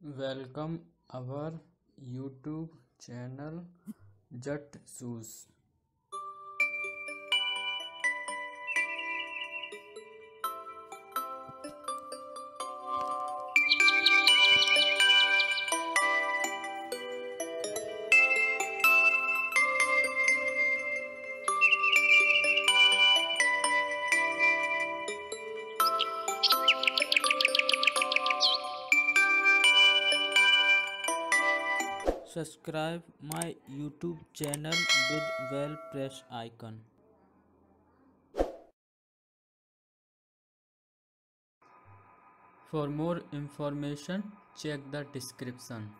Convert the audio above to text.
Welcome our YouTube channel जट सूज subscribe my youtube channel with well press icon. For more information check the description